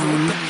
sound.